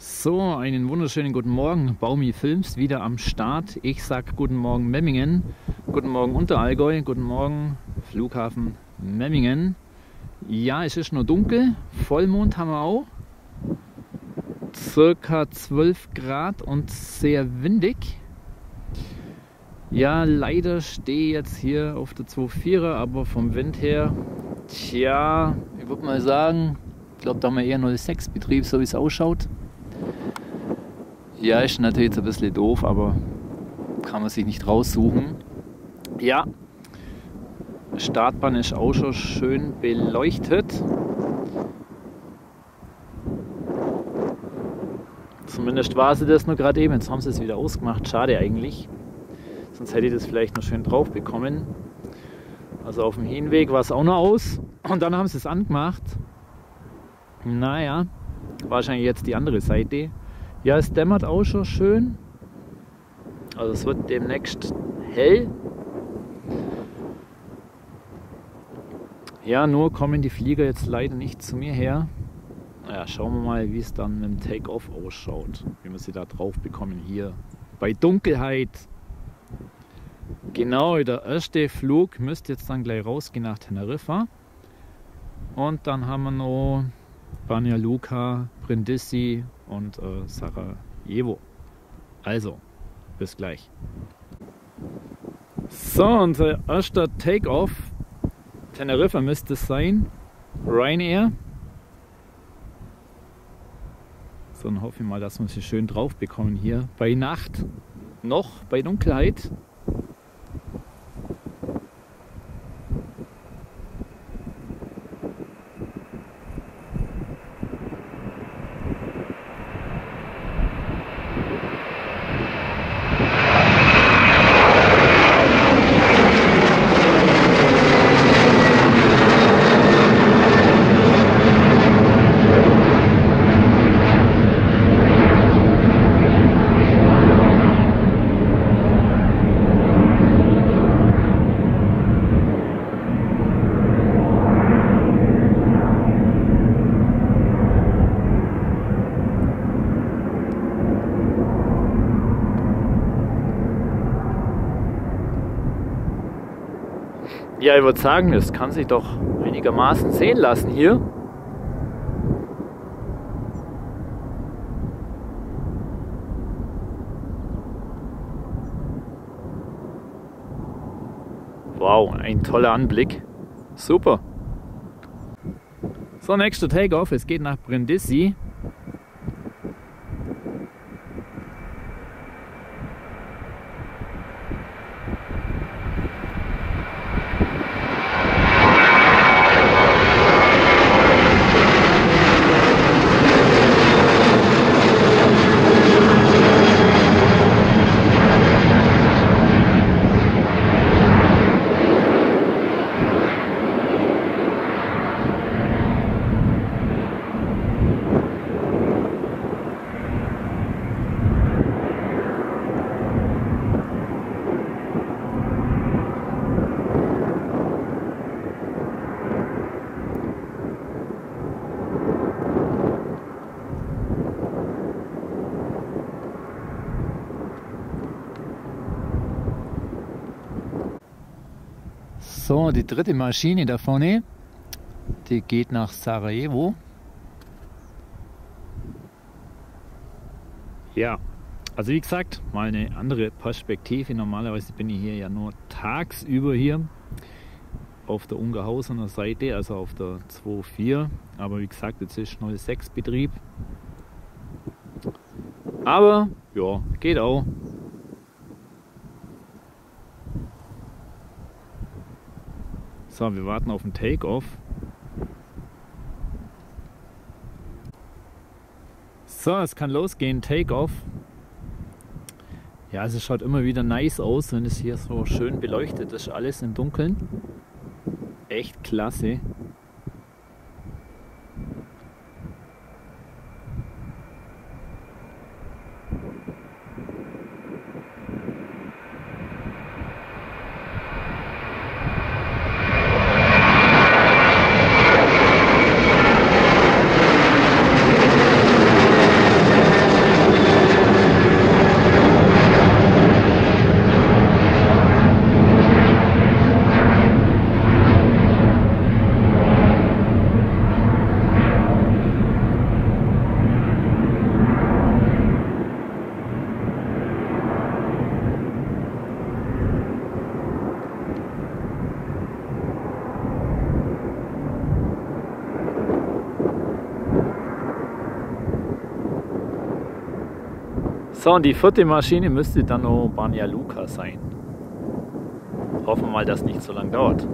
So, einen wunderschönen guten Morgen. Baumi Films wieder am Start. Ich sag guten Morgen Memmingen, guten Morgen Unterallgäu, guten Morgen Flughafen Memmingen. Ja, es ist nur dunkel, Vollmond haben wir auch. Circa 12 Grad und sehr windig. Ja, leider stehe ich jetzt hier auf der 2.4er, aber vom Wind her, tja, ich würde mal sagen, ich glaube, da haben wir eher 06 Betrieb, so wie es ausschaut. Ja, ist natürlich ein bisschen doof, aber kann man sich nicht raussuchen. Ja, Startbahn ist auch schon schön beleuchtet. Zumindest war sie das nur gerade eben. Jetzt haben sie es wieder ausgemacht. Schade eigentlich. Sonst hätte ich das vielleicht noch schön drauf bekommen. Also auf dem Hinweg war es auch noch aus. Und dann haben sie es angemacht. Naja, wahrscheinlich jetzt die andere Seite. Ja, es dämmert auch schon schön. Also es wird demnächst hell. Ja, nur kommen die Flieger jetzt leider nicht zu mir her. Naja, schauen wir mal, wie es dann mit dem Take-Off ausschaut. Wie wir sie da drauf bekommen hier bei Dunkelheit. Genau, der erste Flug müsste jetzt dann gleich rausgehen nach Teneriffa. Und dann haben wir noch Banja Luka, Brindisi und äh, Sarajevo. Also, bis gleich. So, unser erster Takeoff. Teneriffa müsste es sein. Ryanair. So, dann hoffe ich mal, dass wir sie schön drauf bekommen hier bei Nacht. Noch bei Dunkelheit. Ja, ich würde sagen, es kann sich doch einigermaßen sehen lassen hier. Wow, ein toller Anblick. Super. So, nächster Takeoff. Es geht nach Brindisi. So, die dritte Maschine da vorne, die geht nach Sarajevo. Ja, also wie gesagt, mal eine andere Perspektive. Normalerweise bin ich hier ja nur tagsüber hier auf der Ungerhausener Seite, also auf der 2.4. Aber wie gesagt, jetzt ist 06 Betrieb. Aber ja, geht auch. So, wir warten auf den Takeoff. So, es kann losgehen, Takeoff. Ja, es schaut immer wieder nice aus, wenn es hier so schön beleuchtet ist, alles im Dunkeln. Echt klasse. So, und die vierte Maschine müsste dann noch Banja Luka sein. Hoffen wir mal, dass nicht so lange dauert.